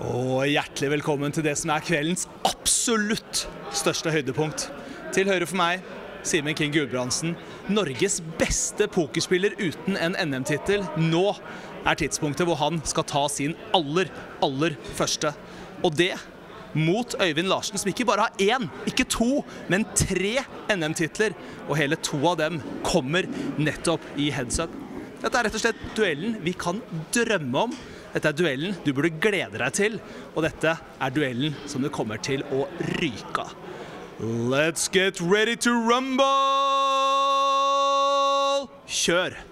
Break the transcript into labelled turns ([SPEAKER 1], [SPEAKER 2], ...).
[SPEAKER 1] Og hjertelig velkommen til det som er kveldens absolutt største høydepunkt. Til høyre for meg, Simen King Gulbrandsen. Norges beste pokerspiller uten en NM-tittel. Nå er tidspunktet hvor han skal ta sin aller, aller første. Og det mot Øyvind Larsen, som ikke bare har én, ikke to, men tre NM-titler. Og hele to av dem kommer nettopp i heads up. Dette er rett og slett duellen vi kan drømme om. Dette er duellen du burde glede deg til, og dette er duellen som du kommer til å ryke av. Let's get ready to rumble! Kjør!